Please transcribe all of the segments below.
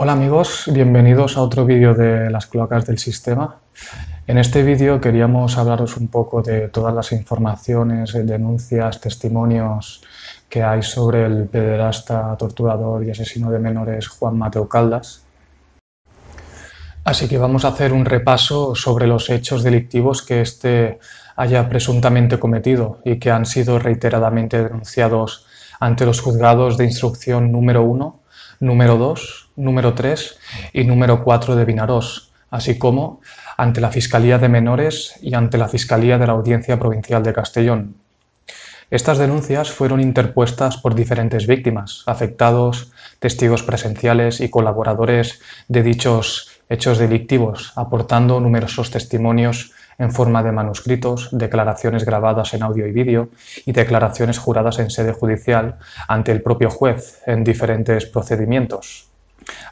Hola amigos, bienvenidos a otro vídeo de las cloacas del sistema. En este vídeo queríamos hablaros un poco de todas las informaciones, denuncias, testimonios que hay sobre el pederasta, torturador y asesino de menores Juan Mateo Caldas. Así que vamos a hacer un repaso sobre los hechos delictivos que éste haya presuntamente cometido y que han sido reiteradamente denunciados ante los juzgados de instrucción número 1, número 2, número 3 y número 4 de Vinarós, así como ante la Fiscalía de Menores y ante la Fiscalía de la Audiencia Provincial de Castellón. Estas denuncias fueron interpuestas por diferentes víctimas, afectados, testigos presenciales y colaboradores de dichos hechos delictivos, aportando numerosos testimonios en forma de manuscritos, declaraciones grabadas en audio y vídeo y declaraciones juradas en sede judicial ante el propio juez en diferentes procedimientos.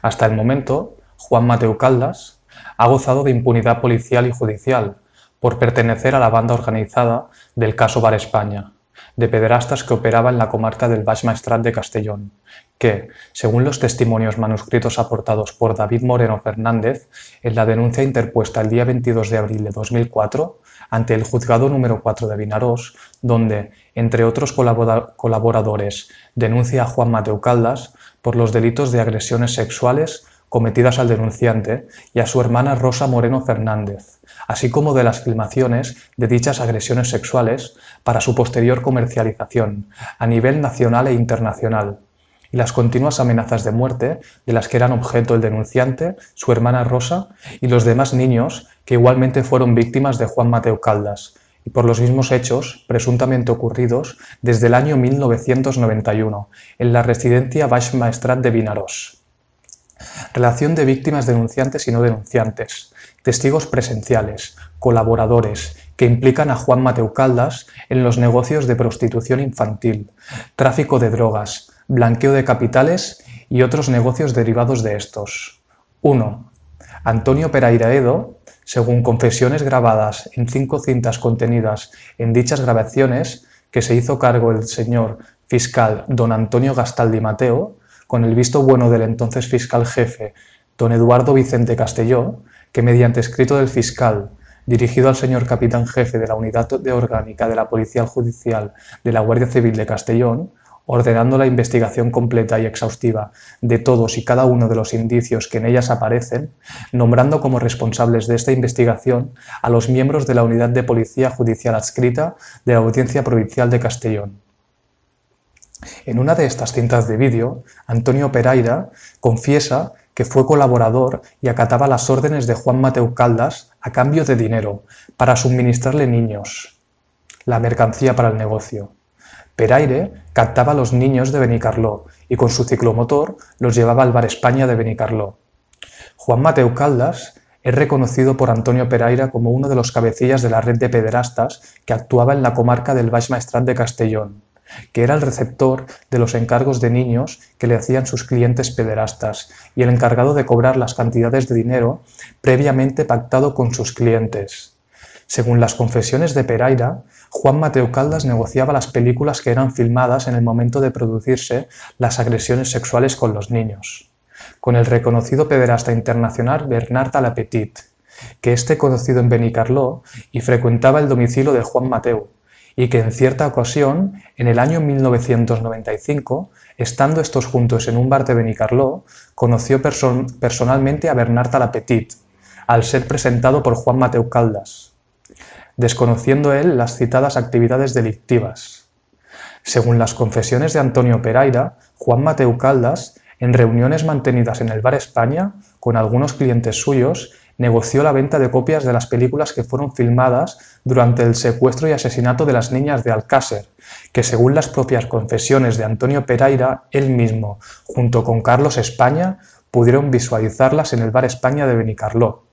Hasta el momento, Juan Mateo Caldas ha gozado de impunidad policial y judicial por pertenecer a la banda organizada del caso Bar España, de pederastas que operaba en la comarca del Baix Maestrat de Castellón, que, según los testimonios manuscritos aportados por David Moreno Fernández en la denuncia interpuesta el día 22 de abril de 2004 ante el juzgado número 4 de Vinarós, donde, entre otros colaboradores, denuncia a Juan Mateo Caldas por los delitos de agresiones sexuales cometidas al denunciante y a su hermana Rosa Moreno Fernández, así como de las filmaciones de dichas agresiones sexuales para su posterior comercialización a nivel nacional e internacional, y las continuas amenazas de muerte de las que eran objeto el denunciante, su hermana Rosa y los demás niños que igualmente fueron víctimas de Juan Mateo Caldas, y por los mismos hechos presuntamente ocurridos desde el año 1991 en la residencia Baix Maestrat de Vinarós. Relación de víctimas denunciantes y no denunciantes, testigos presenciales, colaboradores, que implican a Juan Mateo Caldas en los negocios de prostitución infantil, tráfico de drogas, blanqueo de capitales y otros negocios derivados de estos. 1. Antonio Edo, según confesiones grabadas en cinco cintas contenidas en dichas grabaciones, que se hizo cargo el señor fiscal don Antonio Gastaldi Mateo, con el visto bueno del entonces fiscal jefe don Eduardo Vicente Castelló, que mediante escrito del fiscal dirigido al señor capitán jefe de la Unidad de Orgánica de la Policía Judicial de la Guardia Civil de Castellón, ordenando la investigación completa y exhaustiva de todos y cada uno de los indicios que en ellas aparecen, nombrando como responsables de esta investigación a los miembros de la Unidad de Policía Judicial adscrita de la Audiencia Provincial de Castellón. En una de estas cintas de vídeo, Antonio Peraira confiesa que fue colaborador y acataba las órdenes de Juan Mateo Caldas a cambio de dinero para suministrarle niños, la mercancía para el negocio. Peraire captaba a los niños de Benicarló y con su ciclomotor los llevaba al Bar España de Benicarló. Juan Mateo Caldas es reconocido por Antonio Peraira como uno de los cabecillas de la red de pederastas que actuaba en la comarca del Baix Maestrat de Castellón, que era el receptor de los encargos de niños que le hacían sus clientes pederastas y el encargado de cobrar las cantidades de dinero previamente pactado con sus clientes. Según las confesiones de Peraira, Juan Mateo Caldas negociaba las películas que eran filmadas en el momento de producirse las agresiones sexuales con los niños, con el reconocido pederasta internacional Bernard Alapetit, que esté conocido en Benicarló y frecuentaba el domicilio de Juan Mateo, y que en cierta ocasión, en el año 1995, estando estos juntos en un bar de Benicarló, conoció personalmente a Bernard Alapetit, al ser presentado por Juan Mateo Caldas desconociendo él las citadas actividades delictivas. Según las confesiones de Antonio Peraira, Juan Mateu Caldas, en reuniones mantenidas en el Bar España con algunos clientes suyos, negoció la venta de copias de las películas que fueron filmadas durante el secuestro y asesinato de las niñas de Alcácer, que según las propias confesiones de Antonio Peraira, él mismo, junto con Carlos España, pudieron visualizarlas en el Bar España de Benicarló.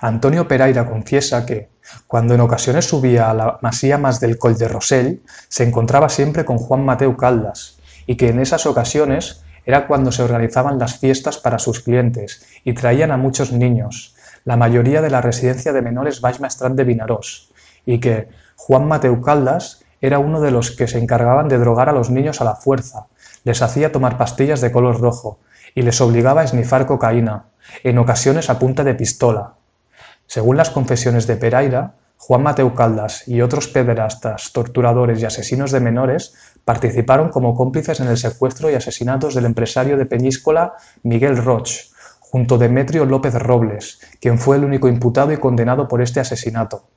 Antonio Peraira confiesa que, cuando en ocasiones subía a la masía más del Col de Rosell, se encontraba siempre con Juan Mateo Caldas, y que en esas ocasiones era cuando se organizaban las fiestas para sus clientes y traían a muchos niños, la mayoría de la residencia de menores Baix de Vinarós, y que Juan Mateo Caldas era uno de los que se encargaban de drogar a los niños a la fuerza, les hacía tomar pastillas de color rojo y les obligaba a esnifar cocaína, en ocasiones a punta de pistola. Según las confesiones de Peraira, Juan Mateo Caldas y otros pederastas, torturadores y asesinos de menores participaron como cómplices en el secuestro y asesinatos del empresario de Peñíscola Miguel Roch, junto a Demetrio López Robles, quien fue el único imputado y condenado por este asesinato.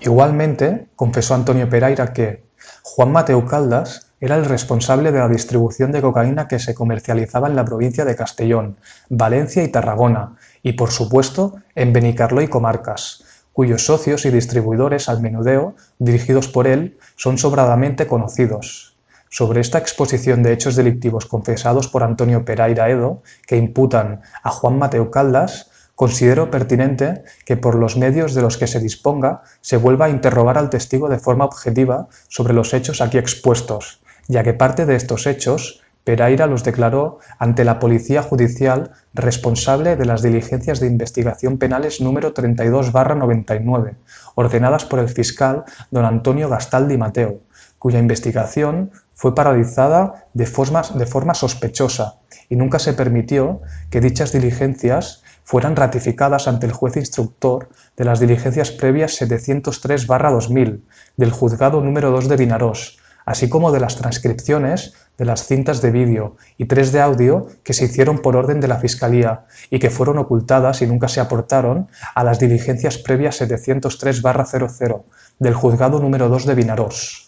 Igualmente, confesó Antonio Peraira que Juan Mateo Caldas era el responsable de la distribución de cocaína que se comercializaba en la provincia de Castellón, Valencia y Tarragona, y por supuesto en Benicarló y comarcas, cuyos socios y distribuidores al menudeo, dirigidos por él, son sobradamente conocidos. Sobre esta exposición de hechos delictivos confesados por Antonio Pereira Edo, que imputan a Juan Mateo Caldas, considero pertinente que por los medios de los que se disponga se vuelva a interrogar al testigo de forma objetiva sobre los hechos aquí expuestos, ya que parte de estos hechos Pereira los declaró ante la Policía Judicial responsable de las diligencias de investigación penales número 32-99, ordenadas por el fiscal don Antonio Gastaldi Mateo, cuya investigación fue paralizada de forma, de forma sospechosa y nunca se permitió que dichas diligencias fueran ratificadas ante el juez instructor de las diligencias previas 703-2000 del juzgado número 2 de Vinarós, así como de las transcripciones de las cintas de vídeo y tres de audio que se hicieron por orden de la Fiscalía y que fueron ocultadas y nunca se aportaron a las diligencias previas 703-00 del juzgado número 2 de Vinarós.